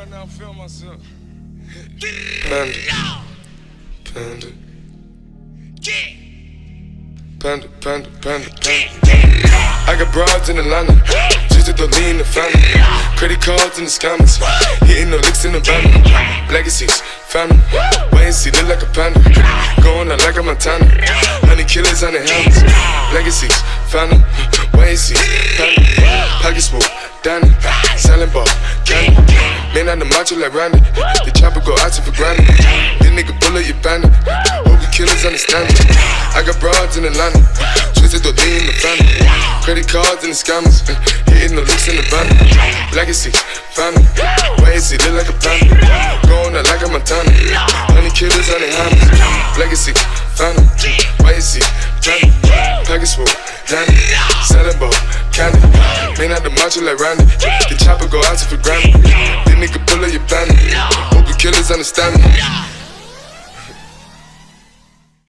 right now. I'm feeling myself. Panda. Panda. Panda, panda, panda, panda. I got broads in Atlanta. Just to lean the family. Credit cards in the scammers. Hitting the licks in the van. Legacies, family. Wait and see, look like a panda. Going out like a Montana. Honey killers on the helmets. Legacies, family. Wait and see, family. Pockets full, Danny. Selling ball, candy. Man on the macho like Randy. The chopper go out to for granted. This nigga bullet, you bandit. Hope the killers understand it. I got broads in Atlanta. Twisted the lean in the family. Credit cards and the scammers. Hitting the looks in the van. Legacy, family. Wait and see, look like a panda. Going out like a Montana. Honey killers on their hands. Legacy, family. Selling ball, candy. Man out the macho like Randy. The chopper go out to for granted. This nigga pull up your bandit. Hope the killers understand me.